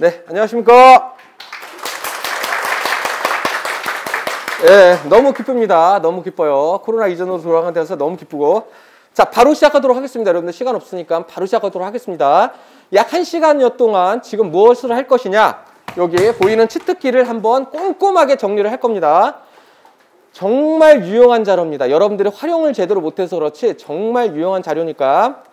네, 안녕하십니까. 예, 너무 기쁩니다. 너무 기뻐요. 코로나 이전으로 돌아간 데서 너무 기쁘고. 자, 바로 시작하도록 하겠습니다. 여러분들 시간 없으니까 바로 시작하도록 하겠습니다. 약 1시간여 동안 지금 무엇을 할 것이냐? 여기 보이는 치트키를 한번 꼼꼼하게 정리를 할 겁니다. 정말 유용한 자료입니다. 여러분들이 활용을 제대로 못해서 그렇지 정말 유용한 자료니까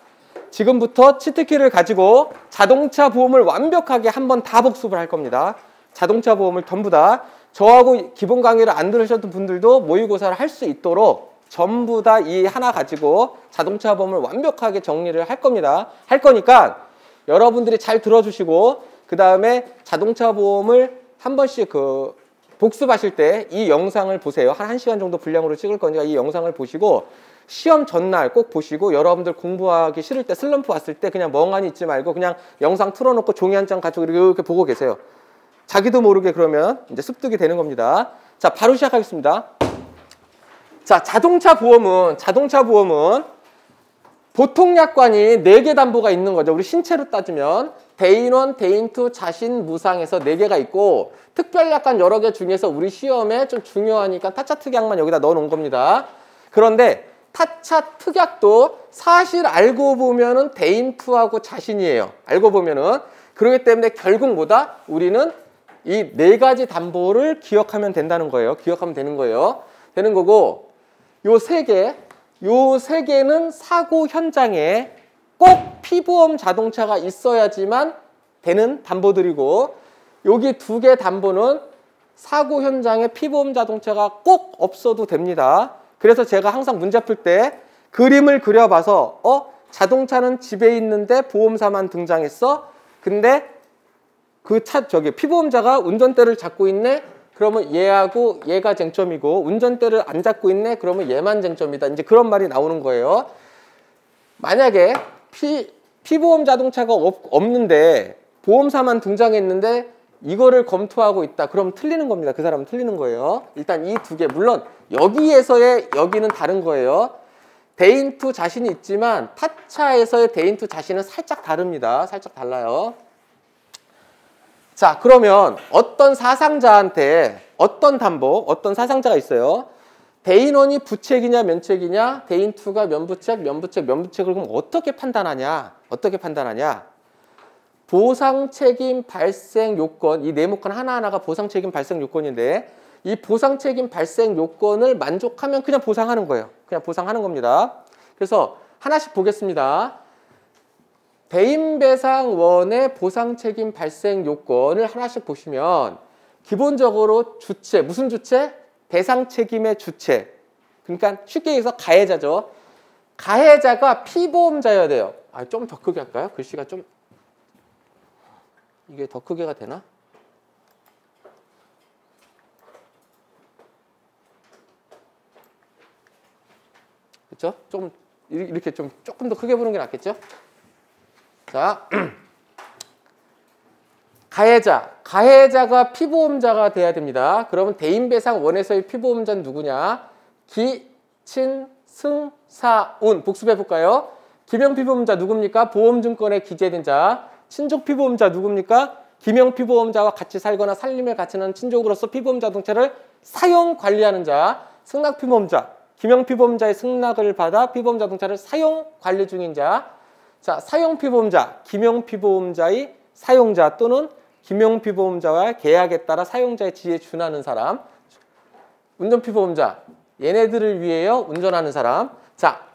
지금부터 치트키를 가지고 자동차 보험을 완벽하게 한 번 다 복습을 할 겁니다. 자동차 보험을 전부 다 저하고 기본 강의를 안 들으셨던 분들도 모의고사를 할 수 있도록 전부 다 이 하나 가지고 자동차 보험을 완벽하게 정리를 할 겁니다. 할 거니까 여러분들이 잘 들어주시고 그 다음에 자동차 보험을 한 번씩 그 복습하실 때 이 영상을 보세요. 한 1시간 정도 분량으로 찍을 거니까 이 영상을 보시고 시험 전날 꼭 보시고 여러분들 공부하기 싫을 때 슬럼프 왔을 때 그냥 멍하니 있지 말고 그냥 영상 틀어놓고 종이 한 장 가지고 이렇게 보고 계세요. 자기도 모르게 그러면 이제 습득이 되는 겁니다. 자, 바로 시작하겠습니다. 자, 자동차 보험은 자동차 보험은 보통 약관이 4개 담보가 있는 거죠. 우리 신체로 따지면 대인 1, 대인 2, 자신, 무상에서 4개가 있고 특별 약관 여러 개 중에서 우리 시험에 좀 중요하니까 타차 특약만 여기다 넣어 놓은 겁니다. 그런데 타차 특약도 사실 알고 보면은 대인 2하고 자신이에요. 알고 보면은 그렇기 때문에 결국 뭐다? 우리는 이 네 가지 담보를 기억하면 된다는 거예요. 기억하면 되는 거예요. 되는 거고 요 세 개, 요 세 개는 사고 현장에 꼭 피보험 자동차가 있어야지만 되는 담보들이고 여기 두 개 담보는 사고 현장에 피보험 자동차가 꼭 없어도 됩니다. 그래서 제가 항상 문제 풀 때 그림을 그려봐서 어 자동차는 집에 있는데 보험사만 등장했어. 근데 그 차 저기 피보험자가 운전대를 잡고 있네. 그러면 얘하고 얘가 쟁점이고 운전대를 안 잡고 있네. 그러면 얘만 쟁점이다. 이제 그런 말이 나오는 거예요. 만약에 피, 피보험 자동차가 없, 없는데 보험사만 등장했는데 이거를 검토하고 있다. 그럼 틀리는 겁니다. 그 사람은 틀리는 거예요. 일단 이 두 개. 물론 여기에서의 여기는 다른 거예요. 대인투 자신이 있지만 타차에서의 대인투 자신은 살짝 다릅니다. 살짝 달라요. 자, 그러면 어떤 사상자한테 어떤 담보, 어떤 사상자가 있어요. 대인원이 부책이냐 면책이냐 대인2가 면부책, 면부책, 면부책을 그럼 어떻게 판단하냐 어떻게 판단하냐 보상 책임 발생 요건 이 네모칸 하나하나가 보상 책임 발생 요건인데 이 보상 책임 발생 요건을 만족하면 그냥 보상하는 거예요 그냥 보상하는 겁니다 그래서 하나씩 보겠습니다 대인배상원의 보상 책임 발생 요건을 하나씩 보시면 기본적으로 주체 무슨 주체? 대상 책임의 주체. 그러니까 쉽게 얘기해서 가해자죠. 가해자가 피보험자여야 돼요. 아, 좀 더 크게 할까요? 글씨가 좀 이게 더 크게가 되나? 그렇죠? 좀 이렇게 좀 조금 더 크게 보는 게 낫겠죠? 자, 가해자, 가해자가 피보험자가 돼야 됩니다. 그러면 대인배상 원에서의 피보험자는 누구냐? 기, 친, 승, 사, 운. 복습해 볼까요? 기명 피보험자 누굽니까? 보험증권에 기재된 자. 친족 피보험자 누굽니까? 기명 피보험자와 같이 살거나 살림을 같이 하는 친족으로서 피보험 자동차를 사용 관리하는 자. 승낙 피보험자. 기명 피보험자의 승낙을 받아 피보험 자동차를 사용 관리 중인 자. 자, 사용 피보험자, 기명 피보험자의 사용자 또는 김용피보험자와 계약에 따라 사용자의 지위에 준하는 사람 운전 피보험자 얘네들을 위해요 운전하는 사람 자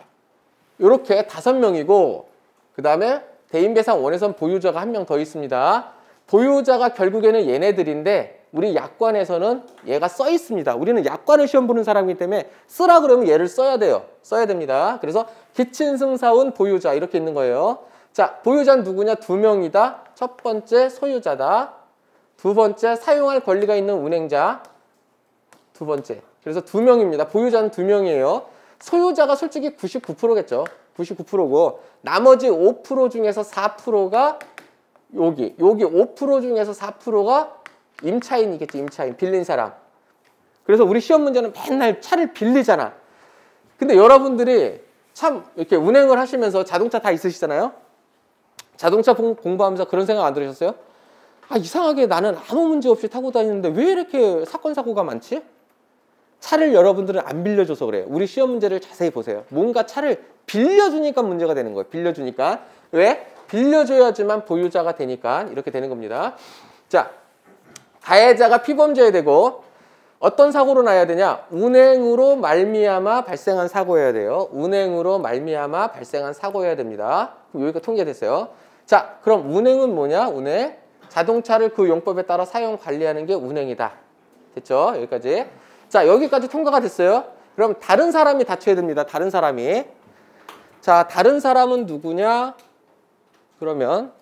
이렇게 다섯 명이고 그 다음에 대인배상 원에선 보유자가 한 명 더 있습니다 보유자가 결국에는 얘네들인데 우리 약관에서는 얘가 써 있습니다 우리는 약관을 시험 보는 사람이기 때문에 쓰라 그러면 얘를 써야 돼요 써야 됩니다 그래서 기친승사운 보유자 이렇게 있는 거예요 자, 보유자는 누구냐? 두 명이다. 첫 번째 소유자다. 두 번째 사용할 권리가 있는 운행자. 두 번째. 그래서 두 명입니다. 보유자는 두 명이에요. 소유자가 솔직히 99%겠죠. 99%고 나머지 5% 중에서 4%가 여기 여기 5% 중에서 4%가 임차인이겠죠. 임차인. 빌린 사람. 그래서 우리 시험 문제는 맨날 차를 빌리잖아. 근데 여러분들이 참 이렇게 운행을 하시면서 자동차 다 있으시잖아요. 자동차 공부하면서 그런 생각 안 들으셨어요? 아, 이상하게 나는 아무 문제 없이 타고 다니는데 왜 이렇게 사건, 사고가 많지? 차를 여러분들은 안 빌려줘서 그래요. 우리 시험 문제를 자세히 보세요. 뭔가 차를 빌려주니까 문제가 되는 거예요. 빌려주니까. 왜? 빌려줘야지만 보유자가 되니까 이렇게 되는 겁니다. 자, 가해자가 피범죄야 되고 어떤 사고로 나야 되냐? 운행으로 말미암아 발생한 사고여야 돼요. 운행으로 말미암아 발생한 사고여야 됩니다. 여기가 통계됐어요. 자, 그럼 운행은 뭐냐? 운행. 자동차를 그 용법에 따라 사용 관리하는 게 운행이다. 됐죠? 여기까지. 자, 여기까지 통과가 됐어요. 그럼 다른 사람이 다쳐야 됩니다. 다른 사람이. 자, 다른 사람은 누구냐? 그러면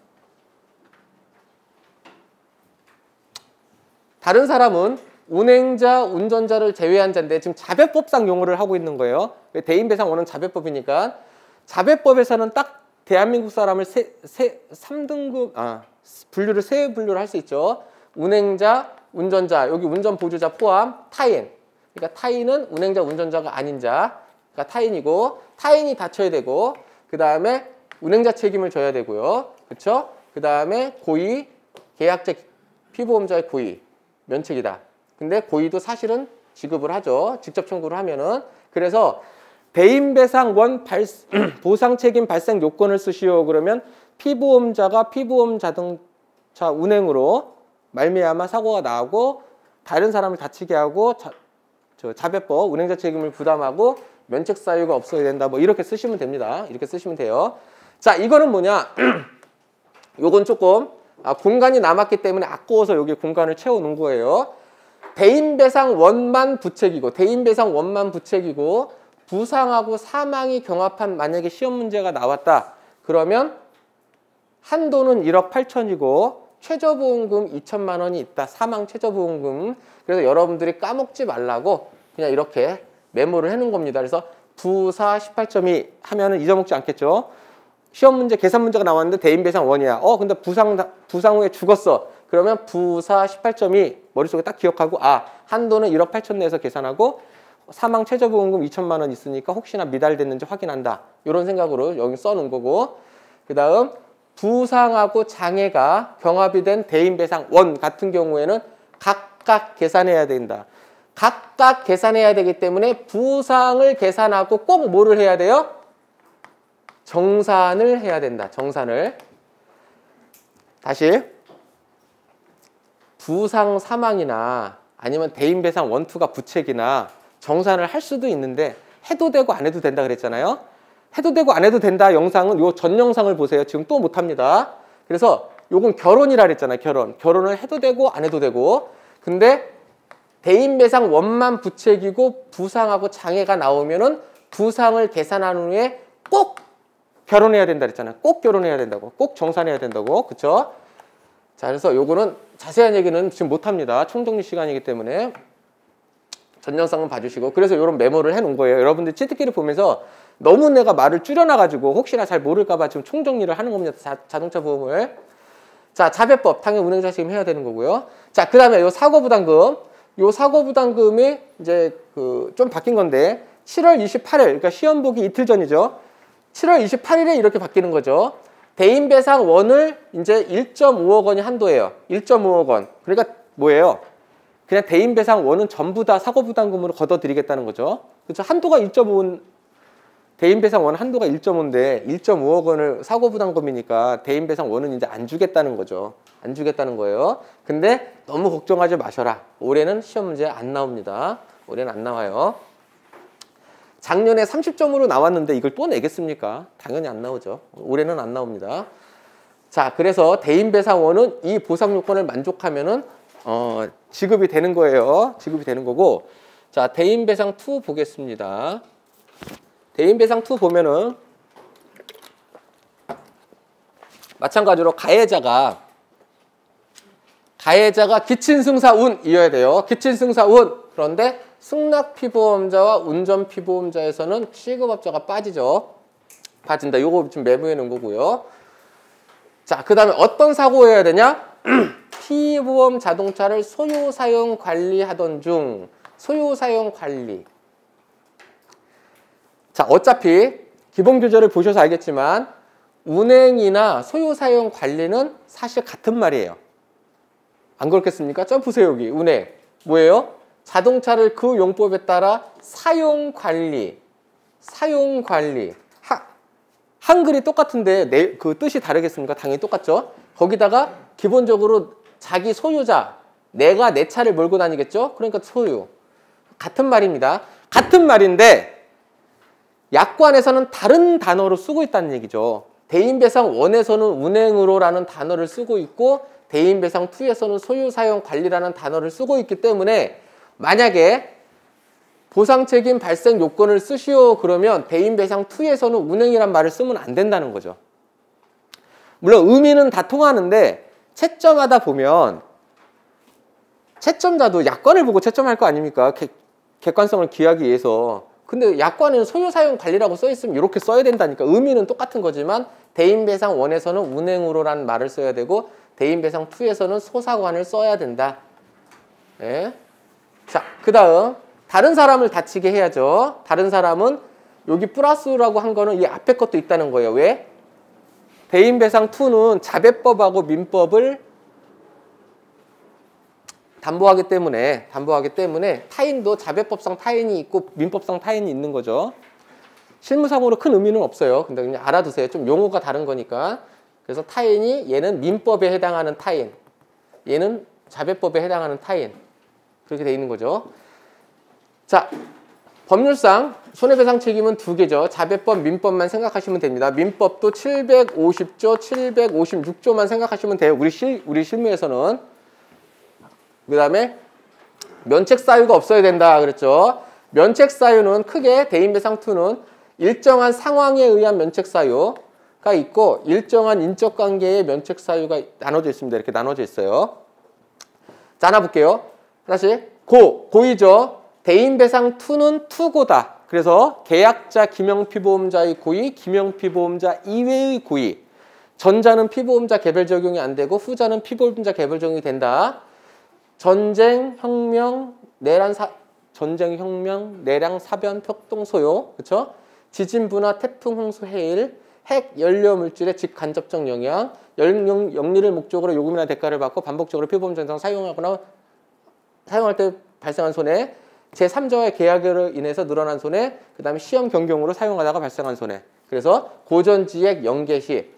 다른 사람은 운행자, 운전자를 제외한 자인데 지금 자배법상 용어를 하고 있는 거예요. 대인배상 원은 자배법이니까 자배법에서는 딱 대한민국 사람을 세, 세, 3등급, 아, 분류를 세 분류를 할 수 있죠. 운행자, 운전자, 여기 운전 보조자 포함 타인. 그러니까 타인은 운행자, 운전자가 아닌 자. 그러니까 타인이고 타인이 다쳐야 되고 그 다음에 운행자 책임을 져야 되고요. 그렇죠? 그 다음에 고의, 계약적 피보험자의 고의, 면책이다. 근데 고의도 사실은 지급을 하죠. 직접 청구를 하면은. 그래서 배임배상 원 발, 보상 책임 발생 요건을 쓰시오. 그러면 피보험자가 피보험 자동차 운행으로 말미암아 사고가 나고 다른 사람을 다치게 하고 자, 저 자배법 운행자 책임을 부담하고 면책 사유가 없어야 된다. 뭐 이렇게 쓰시면 됩니다. 이렇게 쓰시면 돼요. 자, 이거는 뭐냐? 요건 조금 아, 공간이 남았기 때문에 아까워서 여기 공간을 채워 놓은 거예요. 대인배상 원만 부책이고 대인배상 원만 부책이고 부상하고 사망이 경합한 만약에 시험 문제가 나왔다. 그러면 한도는 1억 8천이고 최저보험금 2천만 원이 있다. 사망 최저보험금. 그래서 여러분들이 까먹지 말라고 그냥 이렇게 메모를 해놓은 겁니다. 그래서 부사 18점이 하면은 잊어먹지 않겠죠. 시험 문제 계산 문제가 나왔는데 대인 배상 원이야. 어 근데 부상 부상 후에 죽었어. 그러면 부사 18점이 머릿속에 딱 기억하고 아 한도는 1억 8천 내에서 계산하고 사망 최저보험금 2천만 원 있으니까 혹시나 미달됐는지 확인한다. 이런 생각으로 여기 써놓은 거고 그 다음 부상하고 장애가 경합이 된 대인배상 원 같은 경우에는 각각 계산해야 된다. 각각 계산해야 되기 때문에 부상을 계산하고 꼭 뭐를 해야 돼요? 정산을 해야 된다. 정산을. 다시 부상 사망이나 아니면 대인배상 원투가 부책이나 정산을 할 수도 있는데 해도 되고 안 해도 된다 그랬잖아요. 해도 되고 안 해도 된다 영상은 요 전 영상을 보세요. 지금 또 못합니다. 그래서 요건 결혼이라 그랬잖아요. 결혼. 결혼을 해도 되고 안 해도 되고. 근데 대인 배상 원만 부책이고 부상하고 장애가 나오면은 부상을 계산한 후에 꼭 결혼해야 된다 그랬잖아요. 꼭 결혼해야 된다고. 꼭 정산해야 된다고. 그쵸? 자, 그래서 요거는 자세한 얘기는 지금 못합니다. 총정리 시간이기 때문에 전 영상은 봐주시고 그래서 이런 메모를 해놓은 거예요. 여러분들 치트키를 보면서 너무 내가 말을 줄여놔가지고 혹시나 잘 모를까봐 지금 총정리를 하는 겁니다. 자, 자동차 보험을. 자, 자배법 당연 운행자 책임 해야 되는 거고요. 자, 그 다음에 요 사고부담금. 요 사고부담금이 이제 그 좀 바뀐 건데 7월 28일, 그러니까 시험 보기 이틀 전이죠. 7월 28일에 이렇게 바뀌는 거죠. 대인 배상 원을 이제 1.5억 원이 한도예요. 1.5억 원. 그러니까 뭐예요? 그냥 대인 배상 원은 전부 다 사고 부담금으로 걷어드리겠다는 거죠. 그렇죠? 한도가 1.5원, 대인배상 원 한도가 1.5인데 1.5억 원을 사고 부담금이니까 대인배상 원은 이제 안 주겠다는 거죠. 안 주겠다는 거예요. 근데 너무 걱정하지 마셔라. 올해는 시험 문제 안 나옵니다. 올해는 안 나와요. 작년에 30점으로 나왔는데 이걸 또 내겠습니까? 당연히 안 나오죠. 올해는 안 나옵니다. 자, 그래서 대인배상원은 이 보상 요건을 만족하면은 어, 지급이 되는 거예요. 지급이 되는 거고. 자, 대인배상 2 보겠습니다. 대인배상 2 보면은 마찬가지로 가해자가 가해자가 기친승사운이어야 돼요. 기친승사운. 그런데 승낙피보험자와 운전피보험자에서는 취급업자가 빠지죠. 빠진다. 요거 좀 메모해 놓은 거고요. 자, 그 다음에 어떤 사고여야 되냐? 피보험 자동차를 소유 사용 관리하던 중 소유 사용 관리. 자, 어차피 기본 규제를 보셔서 알겠지만 운행이나 소유 사용 관리는 사실 같은 말이에요. 안 그렇겠습니까? 점프세요 여기 운행 뭐예요? 자동차를 그 용법에 따라 사용 관리 사용 관리 하, 한글이 똑같은데 내, 그 뜻이 다르겠습니까? 당연히 똑같죠. 거기다가 기본적으로 자기 소유자 내가 내 차를 몰고 다니겠죠? 그러니까 소유 같은 말입니다. 같은 말인데 약관에서는 다른 단어로 쓰고 있다는 얘기죠. 대인배상 원에서는 운행으로라는 단어를 쓰고 있고 대인배상 2에서는 소유사용 관리라는 단어를 쓰고 있기 때문에 만약에 보상책임 발생 요건을 쓰시오 그러면 대인배상 2에서는 운행이란 말을 쓰면 안 된다는 거죠. 물론 의미는 다 통하는데 채점하다 보면 채점자도 약관을 보고 채점할 거 아닙니까? 객관성을 기하기 위해서 근데 약관에는 소유사용 관리라고 써 있으면 이렇게 써야 된다니까 의미는 똑같은 거지만 대인배상 원에서는 운행으로라는 말을 써야 되고 대인배상 2에서는 소사관을 써야 된다. 네. 자, 그 다음 다른 사람을 다치게 해야죠. 다른 사람은 여기 플러스라고 한 거는 이 앞에 것도 있다는 거예요. 왜? 대인배상 2는 자배법하고 민법을 담보하기 때문에 담보하기 때문에 타인도 자배법상 타인이 있고 민법상 타인이 있는 거죠. 실무상으로 큰 의미는 없어요. 근데 그냥 알아두세요. 좀 용어가 다른 거니까. 그래서 타인이 얘는 민법에 해당하는 타인, 얘는 자배법에 해당하는 타인 그렇게 돼 있는 거죠. 자, 법률상 손해배상 책임은 두 개죠. 자배법, 민법만 생각하시면 됩니다. 민법도 750조, 756조만 생각하시면 돼요. 우리 실 우리 실무에서는 그 다음에 면책 사유가 없어야 된다 그랬죠. 면책 사유는 크게 대인배상2는 일정한 상황에 의한 면책 사유가 있고 일정한 인적 관계의 면책 사유가 나눠져 있습니다. 이렇게 나눠져 있어요. 자, 하나 볼게요. 다시 고, 고의죠. 대인배상2는 투고다. 그래서 계약자 김영피보험자의 고의, 김영피보험자 이외의 고의. 전자는 피보험자 개별 적용이 안 되고 후자는 피보험자 개별 적용이 된다. 전쟁, 혁명, 내란 사 전쟁, 혁명, 내량, 사변, 격동, 소요, 그렇죠? 지진, 분화, 태풍, 홍수, 해일, 핵, 연료 물질의 직간접적 영향, 영, 영 리를 목적으로 요금이나 대가를 받고 반복적으로 피보험 전상 사용하거나 사용할 때 발생한 손해, 제3자와의 계약으로 인해서 늘어난 손해, 그 다음에 시험 변경으로 사용하다가 발생한 손해. 그래서 고전지액 연계 시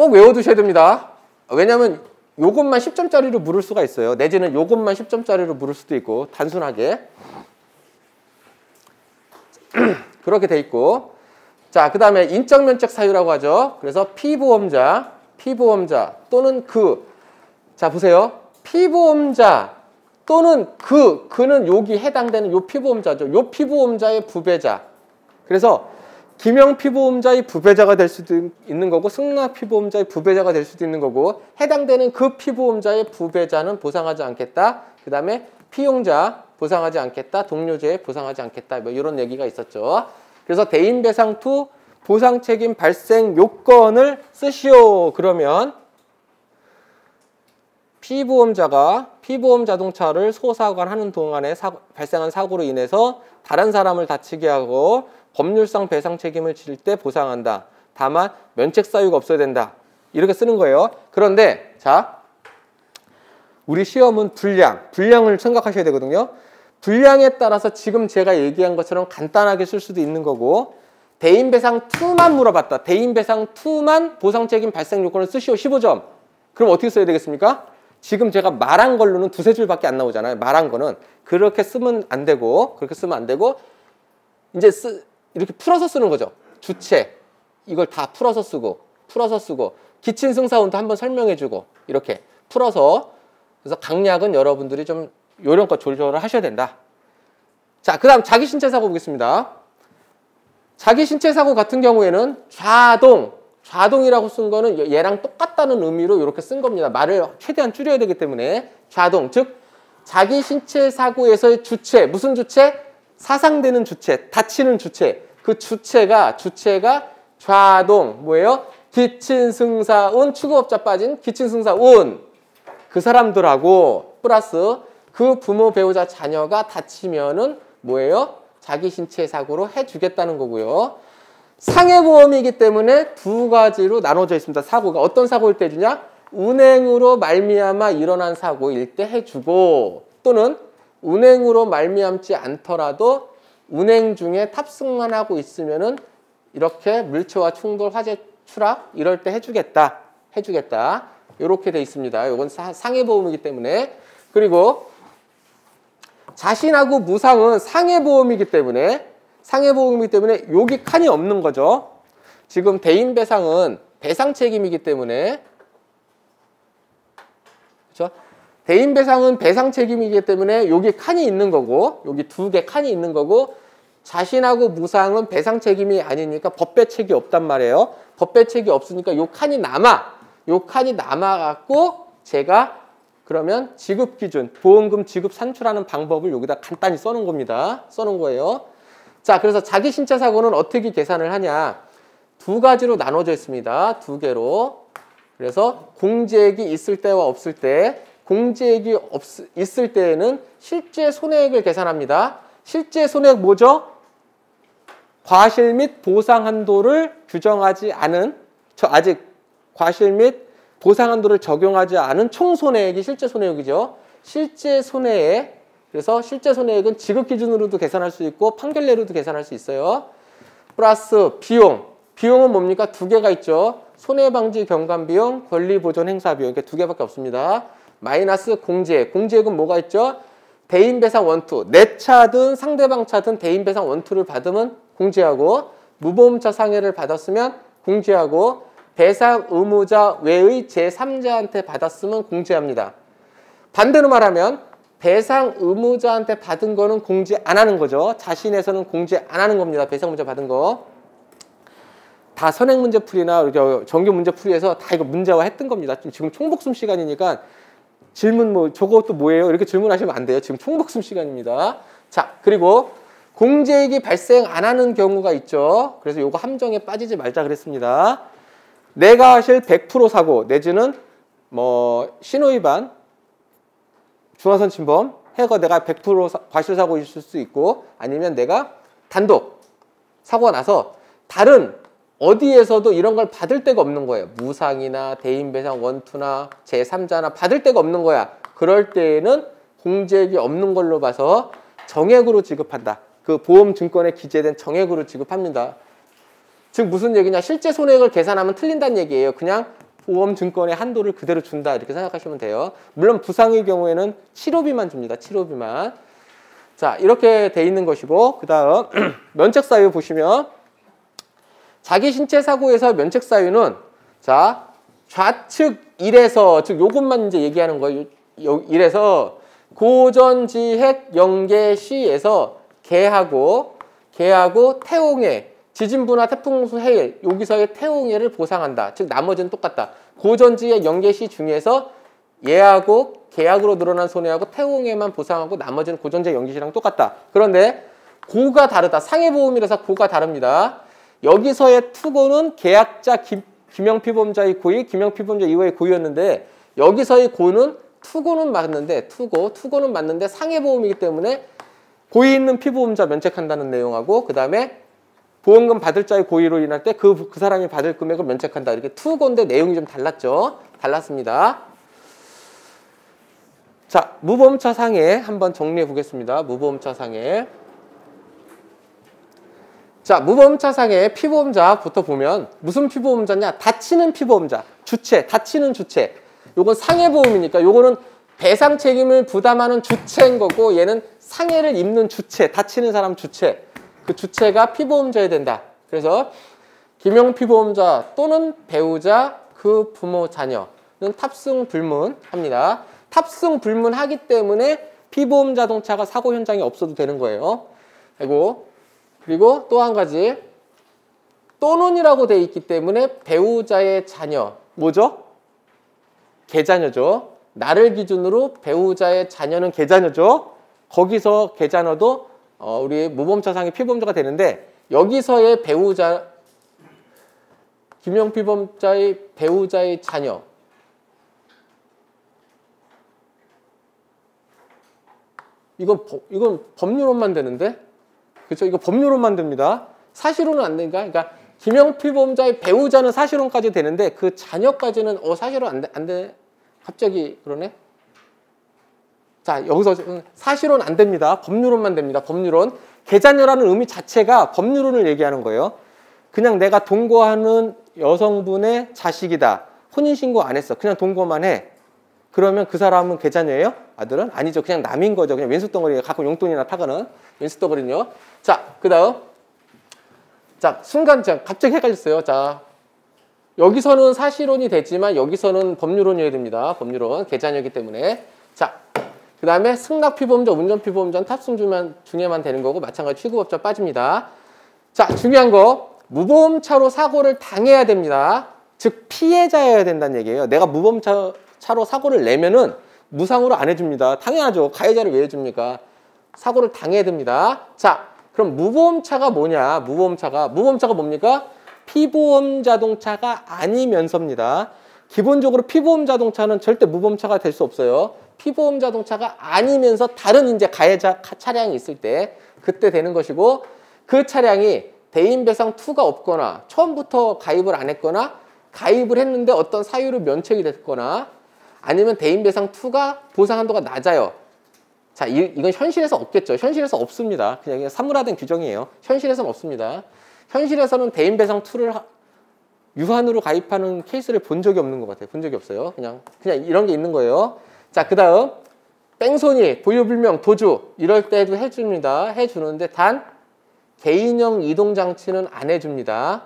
꼭 외워두셔야 됩니다. 왜냐하면 요것만 10점짜리로 물을 수가 있어요. 내지는 요것만 10점짜리로 물을 수도 있고 단순하게 그렇게 돼 있고 자, 그 다음에 인적 면책 사유라고 하죠. 그래서 피보험자, 피보험자 또는 그 자, 보세요. 피보험자 또는 그, 그는 여기 해당되는 요 피보험자죠. 요 피보험자의 부배자. 그래서 기명 피보험자의 부배자가 될 수도 있는 거고 승낙 피보험자의 부배자가 될 수도 있는 거고 해당되는 그 피보험자의 부배자는 보상하지 않겠다. 그 다음에 피용자 보상하지 않겠다. 동료재 보상하지 않겠다. 뭐 이런 얘기가 있었죠. 그래서 대인배상 two 보상 책임 발생 요건을 쓰시오. 그러면 피보험자가 피보험 자동차를 소사관하는 동안에 사, 발생한 사고로 인해서 다른 사람을 다치게 하고 법률상 배상 책임을 질 때 보상한다. 다만 면책 사유가 없어야 된다. 이렇게 쓰는 거예요. 그런데 자 우리 시험은 분량, 분량을 생각하셔야 되거든요. 분량에 따라서 지금 제가 얘기한 것처럼 간단하게 쓸 수도 있는 거고 대인배상 2만 물어봤다. 대인배상 2만 보상책임 발생 요건을 쓰시오 15점. 그럼 어떻게 써야 되겠습니까? 지금 제가 말한 걸로는 두세 줄밖에 안 나오잖아요. 말한 거는 그렇게 쓰면 안 되고 그렇게 쓰면 안 되고 이제 쓰, 이렇게 풀어서 쓰는 거죠. 주체 이걸 다 풀어서 쓰고 풀어서 쓰고 기친 승사운도 한번 설명해 주고 이렇게 풀어서 그래서 강약은 여러분들이 좀 요령껏 조절을 하셔야 된다. 자, 그 다음 자기 신체 사고 보겠습니다. 자기 신체 사고 같은 경우에는 좌동, 좌동이라고 쓴 거는 얘랑 똑같다는 의미로 이렇게 쓴 겁니다. 말을 최대한 줄여야 되기 때문에 좌동, 즉 자기 신체 사고에서의 주체, 무슨 주체? 사상되는 주체, 다치는 주체, 그 주체가 주체가 좌동 뭐예요? 기친승사운 추구업자 빠진 기친승사운 그 사람들하고 플러스 그 부모 배우자 자녀가 다치면은 뭐예요? 자기 신체 사고로 해주겠다는 거고요. 상해보험이기 때문에 두 가지로 나눠져 있습니다. 사고가 어떤 사고일 때 주냐? 운행으로 말미암아 일어난 사고일 때 해주고 또는 운행으로 말미암지 않더라도 운행 중에 탑승만 하고 있으면은 이렇게 물체와 충돌, 화재, 추락 이럴 때 해주겠다. 해주겠다. 이렇게 돼 있습니다. 이건 상해 보험이기 때문에 그리고 자신하고 무상은 상해 보험이기 때문에 상해 보험이기 때문에 여기 칸이 없는 거죠. 지금 대인 배상은 배상 책임이기 때문에 그렇죠? 대인 배상은 배상 책임이기 때문에 여기 칸이 있는 거고 여기 두 개 칸이 있는 거고 자신하고 무상은 배상 책임이 아니니까 법배책이 없단 말이에요. 법배책이 없으니까 요 칸이 남아. 요 칸이 남아갖고 제가 그러면 지급 기준, 보험금 지급 산출하는 방법을 여기다 간단히 써놓은 겁니다. 써놓은 거예요. 자, 그래서 자기 신체 사고는 어떻게 계산을 하냐. 두 가지로 나눠져 있습니다. 두 개로. 그래서 공제액이 있을 때와 없을 때 공제액이 없, 있을 때에는 실제 손해액을 계산합니다. 실제 손해액 뭐죠? 과실 및 보상 한도를 규정하지 않은 저 아직 과실 및 보상 한도를 적용하지 않은 총 손해액이 실제 손해액이죠. 실제 손해액 그래서 실제 손해액은 지급 기준으로도 계산할 수 있고 판결내로도 계산할 수 있어요. 플러스 비용. 비용은 뭡니까? 두 개가 있죠. 손해방지 경감 비용, 권리 보존 행사 비용 이렇게 두 개밖에 없습니다. 마이너스 공제액. 공제액은 뭐가 있죠? 대인배상 원투. 내 차든 상대방 차든 대인배상 원투를 받으면 공제하고 무보험차 상해를 받았으면 공제하고 배상 의무자 외의 제3자한테 받았으면 공제합니다. 반대로 말하면 배상 의무자한테 받은 거는 공제 안 하는 거죠. 자신에서는 공제 안 하는 겁니다. 배상 문제 받은 거. 다 선행 문제 풀이나 정규 문제 풀이에서 다 이거 문제화 했던 겁니다. 지금 총복숨 시간이니까 질문 뭐 저것도 뭐예요? 이렇게 질문하시면 안 돼요. 지금 총복숨 시간입니다. 자, 그리고 공제액이 발생 안 하는 경우가 있죠. 그래서 요거 함정에 빠지지 말자 그랬습니다. 내가 하실 100% 사고 내지는 뭐 신호위반, 중화선 침범 해가 내가 100% 과실 사고 있을 수 있고 아니면 내가 단독 사고가 나서 다른 어디에서도 이런 걸 받을 데가 없는 거예요. 무상이나 대인배상 원투나 제3자나 받을 데가 없는 거야. 그럴 때에는 공제액이 없는 걸로 봐서 정액으로 지급한다. 그 보험증권에 기재된 정액으로 지급합니다. 즉 무슨 얘기냐 실제 손해액을 계산하면 틀린다는 얘기예요. 그냥 보험증권의 한도를 그대로 준다 이렇게 생각하시면 돼요. 물론 부상의 경우에는 치료비만 줍니다. 치료비만. 자 이렇게 돼 있는 것이고 그 다음 면책사유 보시면 자기 신체 사고에서 면책 사유는 자 좌측 1에서 즉 요것만 이제 얘기하는 거예요. 1에서 고전지핵 연계 시에서 개하고 개하고 태용해 지진부나 태풍수 해일 여기서의 태용해를 보상한다. 즉 나머지는 똑같다. 고전지의 연계시 중에서 얘하고 계약으로 늘어난 손해하고 태용해만 보상하고 나머지는 고전제 연계시랑 똑같다. 그런데 고가 다르다. 상해보험이라서 고가 다릅니다. 여기서의 투고는 계약자 김, 김영피보험자의 고의, 김영피보험자 이후의 고의였는데 여기서의 고는 투고는 맞는데 투고, 투고는 맞는데 상해보험이기 때문에 고의 있는 피보험자 면책한다는 내용하고 그 다음에 보험금 받을 자의 고의로 인할 때 그 그 사람이 받을 금액을 면책한다. 이렇게 투고인데 내용이 좀 달랐죠. 달랐습니다. 자, 무보험차 상해 한번 정리해 보겠습니다. 무보험차 상해. 자, 무보험차 상해 피보험자부터 보면 무슨 피보험자냐? 다치는 피보험자. 주체, 다치는 주체. 요건 상해보험이니까 요거는 배상 책임을 부담하는 주체인 거고 얘는 상해를 입는 주체, 다치는 사람 주체. 그 주체가 피보험자여야 된다. 그래서 김용 피보험자 또는 배우자 그 부모 자녀는 탑승 불문합니다. 탑승 불문하기 때문에 피보험 자동차가 사고 현장에 없어도 되는 거예요. 그리고 그리고 또 한 가지 또는이라고 돼 있기 때문에 배우자의 자녀 뭐죠? 계자녀죠. 나를 기준으로 배우자의 자녀는 계자녀죠. 거기서 계자녀도 어, 우리 무범차상의 피보험자가 되는데 여기서의 배우자 김영 피보험자의 배우자의 자녀 이건 이건 법률로만 되는데 그렇죠? 이거 법률로만 됩니다. 사실로는 안 되니까 그러니까 김영 피보험자의 배우자는 사실혼까지 되는데 그 자녀까지는 어 사실은 안 돼, 안 돼. 갑자기 그러네. 자, 여기서 사실혼 안 됩니다. 법률혼만 됩니다. 법률혼. 계자녀라는 의미 자체가 법률혼을 얘기하는 거예요. 그냥 내가 동거하는 여성분의 자식이다. 혼인신고 안 했어. 그냥 동거만 해. 그러면 그 사람은 계자녀예요? 아들은? 아니죠. 그냥 남인 거죠. 그냥 왼수 덩어리 가끔 용돈이나 타가는 왼수 덩어리는요. 자, 그 다음. 자, 순간, 자, 갑자기 헷갈렸어요. 자, 여기서는 사실혼이 되지만 여기서는 법률혼이어야 됩니다. 법률혼. 계자녀이기 때문에. 자, 그 다음에 승낙피보험자, 운전피보험자는 탑승 중에만 되는 거고 마찬가지 취급업자 빠집니다. 자, 중요한 거. 무보험차로 사고를 당해야 됩니다. 즉 피해자여야 된다는 얘기예요. 내가 무보험차로 사고를 내면은 무상으로 안 해줍니다. 당연하죠. 가해자를 왜 해줍니까? 사고를 당해야 됩니다. 자, 그럼 무보험차가 뭐냐? 무보험차가 무보험차가 뭡니까? 피보험 자동차가 아니면서입니다. 기본적으로 피보험 자동차는 절대 무보험차가 될 수 없어요. 피보험 자동차가 아니면서 다른 이제 가해자 차량이 있을 때 그때 되는 것이고 그 차량이 대인 배상 2가 없거나 처음부터 가입을 안 했거나 가입을 했는데 어떤 사유로 면책이 됐거나 아니면 대인 배상 2가 보상 한도가 낮아요. 자, 이, 이건 현실에서 없겠죠. 현실에서 없습니다. 그냥 사물화된 규정이에요. 현실에서는 없습니다. 현실에서는 대인배상 2를 유한으로 가입하는 케이스를 본 적이 없는 것 같아요. 본 적이 없어요. 그냥 그냥 이런 게 있는 거예요. 자, 그 다음 뺑소니, 보유불명, 도주 이럴 때도 해줍니다. 해주는데 단 개인형 이동 장치는 안 해줍니다.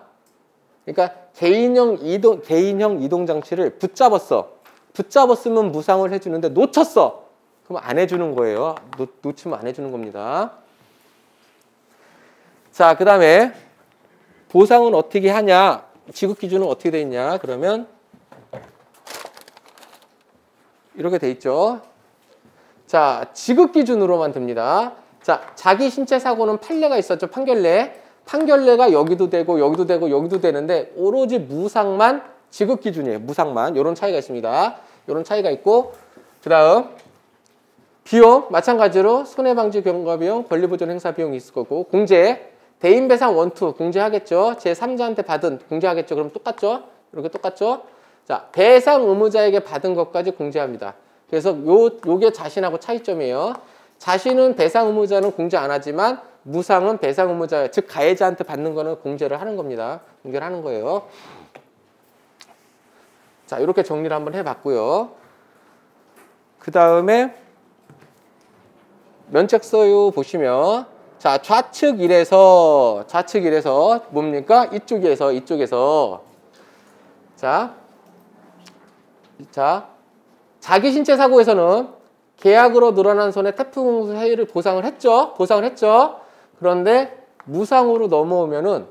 그러니까 개인형 이동 개인형 이동 장치를 붙잡았어. 붙잡았으면 무상을 해주는데 놓쳤어. 그럼 안 해주는 거예요. 놓, 놓치면 안 해주는 겁니다. 자, 그 다음에 보상은 어떻게 하냐? 지급 기준은 어떻게 돼 있냐? 그러면 이렇게 돼 있죠. 자, 지급 기준으로만 됩니다. 자, 자기 신체 사고는 판례가 있었죠. 판결례. 판결례가 여기도 되고 여기도 되고 여기도 되는데 오로지 무상만 지급 기준이에요. 무상만. 이런 차이가 있습니다. 이런 차이가 있고 그 다음 비용 마찬가지로 손해방지 경과 비용, 권리보존 행사 비용이 있을 거고 공제 대인 배상 원투 공제하겠죠. 제 3자한테 받은 공제하겠죠. 그럼 똑같죠. 이렇게 똑같죠. 자 배상 의무자에게 받은 것까지 공제합니다. 그래서 요 요게 자신하고 차이점이에요. 자신은 배상 의무자는 공제 안 하지만 무상은 배상 의무자 즉 가해자한테 받는 거는 공제를 하는 겁니다. 공제를 하는 거예요. 자 이렇게 정리를 한번 해봤고요. 그 다음에 면책서유 보시면 자 좌측 1에서 좌측 1에서 뭡니까? 이쪽에서 이쪽에서 자, 자 자기 신체 사고에서는 계약으로 늘어난 손해 태풍 해일을 보상을 했죠. 보상을 했죠. 그런데 무상으로 넘어오면은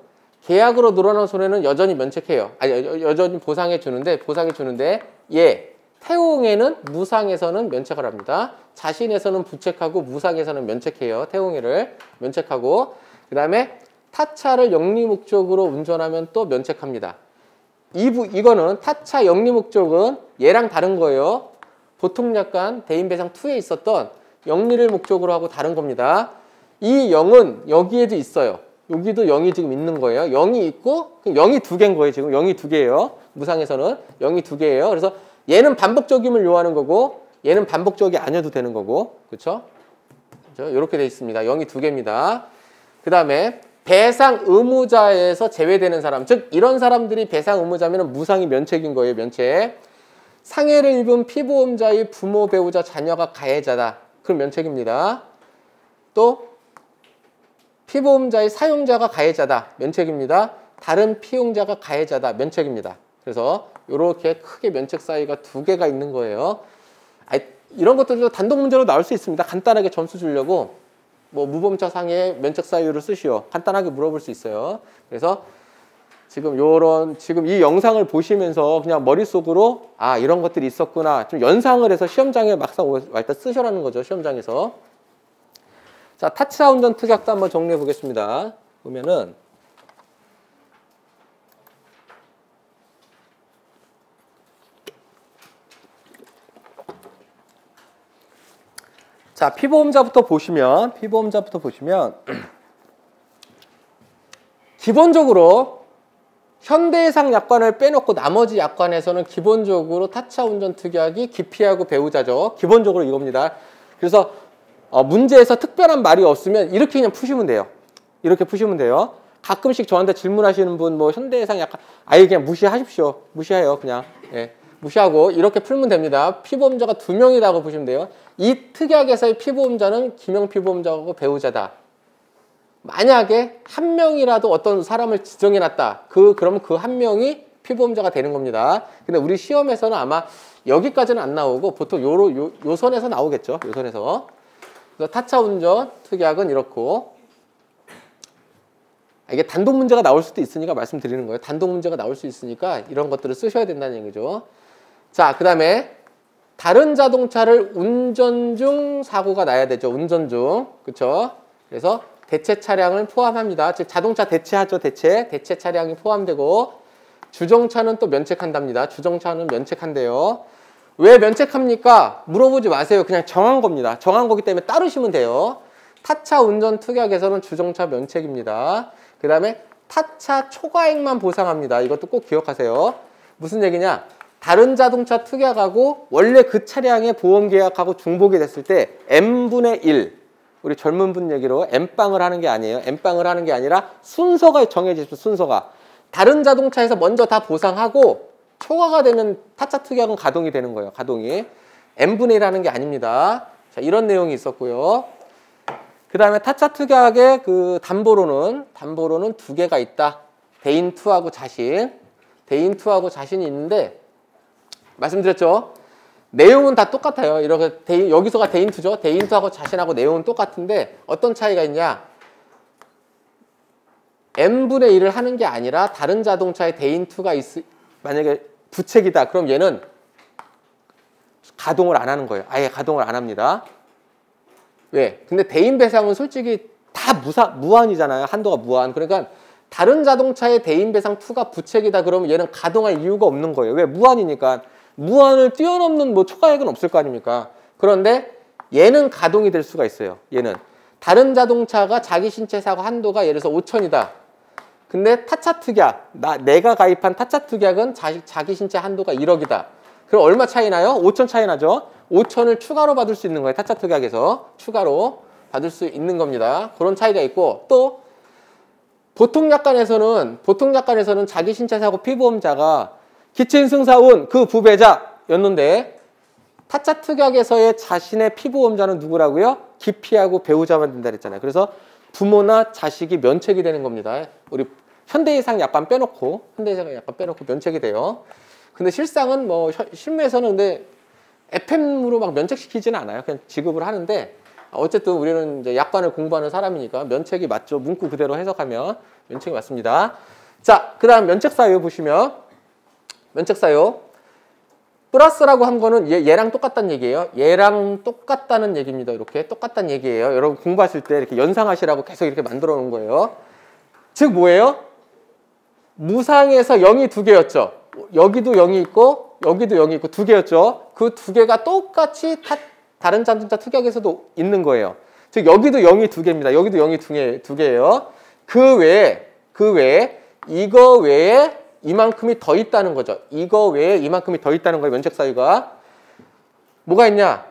계약으로 늘어난 손해는 여전히 면책해요. 아니 여전히 보상해 주는데 보상해 주는데 예 태웅에는 무상에서는 면책을 합니다. 자신에서는 부책하고 무상에서는 면책해요. 태웅해를 면책하고 그 다음에 타차를 영리 목적으로 운전하면 또 면책합니다. 이부 이거는 타차 영리 목적은 얘랑 다른 거예요. 보통 약간 대인배상 2에 있었던 영리를 목적으로 하고 다른 겁니다. 이 0은 여기에도 있어요. 여기도 0이 지금 있는 거예요. 0이 있고 0이 두 개인 거예요. 지금 0이 두 개예요. 무상에서는 0이 두 개예요. 그래서 얘는 반복적임을 요하는 거고 얘는 반복적이 아니어도 되는 거고 그렇죠? 이렇게 돼 있습니다. 0이 두 개입니다. 그 다음에 배상 의무자에서 제외되는 사람 즉 이런 사람들이 배상 의무자면 무상이 면책인 거예요. 면책. 상해를 입은 피보험자의 부모, 배우자, 자녀가 가해자다. 그럼 면책입니다. 또 피보험자의 사용자가 가해자다. 면책입니다. 다른 피용자가 가해자다. 면책입니다. 그래서 이렇게 크게 면책 사이가 두 개가 있는 거예요. 아, 이런 것들도 단독 문제로 나올 수 있습니다. 간단하게 점수 주려고 뭐 무범차 상해 면책 사유를 쓰시오. 간단하게 물어볼 수 있어요. 그래서 지금 요런 지금 이 영상을 보시면서 그냥 머릿속으로 아 이런 것들이 있었구나 좀 연상을 해서 시험장에 막상 왔다 쓰셔라는 거죠 시험장에서 자 타차 운전 특약도 한번 정리해 보겠습니다 보면은 자, 피보험자부터 보시면, 피보험자부터 보시면, 기본적으로 현대해상 약관을 빼놓고 나머지 약관에서는 기본적으로 타차 운전 특약이 기피하고 배우자죠. 기본적으로 이겁니다. 그래서 어, 문제에서 특별한 말이 없으면 이렇게 그냥 푸시면 돼요. 이렇게 푸시면 돼요. 가끔씩 저한테 질문하시는 분 뭐 현대해상 약관 아예 그냥 무시하십시오. 무시해요. 그냥 예, 무시하고 이렇게 풀면 됩니다. 피보험자가 두 명이라고 보시면 돼요. 이 특약에서의 피보험자는 기명 피보험자고 배우자다. 만약에 한 명이라도 어떤 사람을 지정해놨다. 그 그러면 그 한 명이 피보험자가 되는 겁니다. 근데 우리 시험에서는 아마 여기까지는 안 나오고 보통 요, 요, 요 선에서 나오겠죠. 요 선에서. 그래서 타차 운전 특약은 이렇고 이게 단독 문제가 나올 수도 있으니까 말씀드리는 거예요. 단독 문제가 나올 수 있으니까 이런 것들을 쓰셔야 된다는 얘기죠. 자, 그 다음에 다른 자동차를 운전 중 사고가 나야 되죠. 운전 중. 그렇죠? 그래서 대체 차량을 포함합니다. 즉 자동차 대체하죠. 대체. 대체 차량이 포함되고 주정차는 또 면책한답니다. 주정차는 면책한대요. 왜 면책합니까? 물어보지 마세요. 그냥 정한 겁니다. 정한 거기 때문에 따르시면 돼요. 타차 운전 특약에서는 주정차 면책입니다. 그 다음에 타차 초과액만 보상합니다. 이것도 꼭 기억하세요. 무슨 얘기냐? 다른 자동차 특약하고 원래 그 차량의 보험 계약하고 중복이 됐을 때 n분의 1 우리 젊은 분 얘기로 N빵을 하는 게 아니에요. N빵을 하는 게 아니라 순서가 있어 순서가. 다른 자동차에서 먼저 다 보상하고 초과가 되면 타차 특약은 가동이 되는 거예요. 가동이. N분의 1 하는 게 아닙니다. 자, 이런 내용이 있었고요. 그 다음에 타차 특약의 그 담보로는, 담보로는 두 개가 있다. 대인2하고 자신. 대인2하고 자신이 있는데, 말씀드렸죠? 내용은 다 똑같아요. 이렇게 대, 여기서가 대인투죠. 대인투하고 자신하고 내용은 똑같은데 어떤 차이가 있냐? n분의 1을 하는 게 아니라 다른 자동차에 대인투가 있, 만약에 부책이다. 그럼 얘는 가동을 안 하는 거예요. 아예 가동을 안 합니다. 왜? 근데 대인 배상은 솔직히 다 무사, 무한이잖아요. 한도가 무한. 그러니까 다른 자동차의 대인 배상 2가 부책이다. 그러면 얘는 가동할 이유가 없는 거예요. 왜? 무한이니까. 무한을 뛰어넘는 뭐 초과액은 없을 거 아닙니까? 그런데 얘는 가동이 될 수가 있어요. 얘는. 다른 자동차가 자기 신체 사고 한도가 예를 들어서 5천이다. 근데 타차 특약, 나, 내가 가입한 타차 특약은 자, 자기 신체 한도가 1억이다. 그럼 얼마 차이 나요? 5천 차이 나죠? 5천을 추가로 받을 수 있는 거예요. 타차 특약에서. 추가로 받을 수 있는 겁니다. 그런 차이가 있고 또 보통 약관에서는 보통 약관에서는 자기 신체 사고 피보험자가 기친 승 사운 그 부배자였는데 타짜 특약에서의 자신의 피보험자는 누구라고요? 기피하고 배우자만 된다 그랬잖아요. 그래서 부모나 자식이 면책이 되는 겁니다. 우리 현대이상 약간 빼놓고 현대이상 약간 빼놓고 면책이 돼요. 근데 실상은 뭐 실무에서는 근데 FM으로 막 면책시키지는 않아요. 그냥 지급을 하는데 어쨌든 우리는 이제 약관을 공부하는 사람이니까 면책이 맞죠. 문구 그대로 해석하면 면책이 맞습니다. 자, 그 다음 면책 사유 보시면 면책사유. 플러스라고 한 거는 얘, 얘랑 똑같다는 얘기예요. 얘랑 똑같다는 얘기입니다. 이렇게 똑같다는 얘기예요. 여러분 공부하실 때 이렇게 연상하시라고 계속 이렇게 만들어 놓은 거예요. 즉 뭐예요? 무상에서 0이 두 개였죠. 여기도 0이 있고 여기도 0이 있고 두 개였죠. 그 두 개가 똑같이 타, 다른 자동차 특약에서도 있는 거예요. 즉 여기도 0이 두 개입니다. 여기도 0이 두, 개, 두 개예요. 그 외에 그 외에 이거 외에 이만큼이 더 있다는 거죠. 이거 외에 이만큼이 더 있다는 거예요. 면책 사유가. 뭐가 있냐?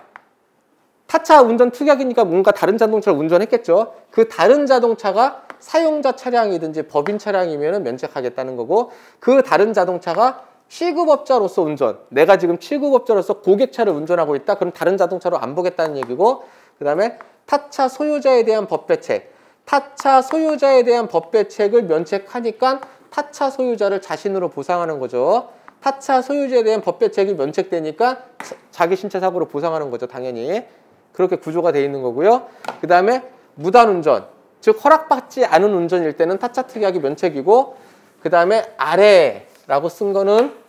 타차 운전 특약이니까 뭔가 다른 자동차를 운전했겠죠. 그 다른 자동차가 사용자 차량이든지 법인 차량이면 면책하겠다는 거고 그 다른 자동차가 취급업자로서 운전 내가 지금 취급업자로서 고객차를 운전하고 있다 그럼 다른 자동차로 안 보겠다는 얘기고 그 다음에 타차 소유자에 대한 법배책 타차 소유자에 대한 법배책을 면책하니까 타차 소유자를 자신으로 보상하는 거죠. 타차 소유자에 대한 법배책이 면책되니까 자기 신체 사고로 보상하는 거죠. 당연히. 그렇게 구조가 되어 있는 거고요. 그 다음에 무단운전, 즉 허락받지 않은 운전일 때는 타차 특약이 면책이고 그 다음에 아래라고 쓴 거는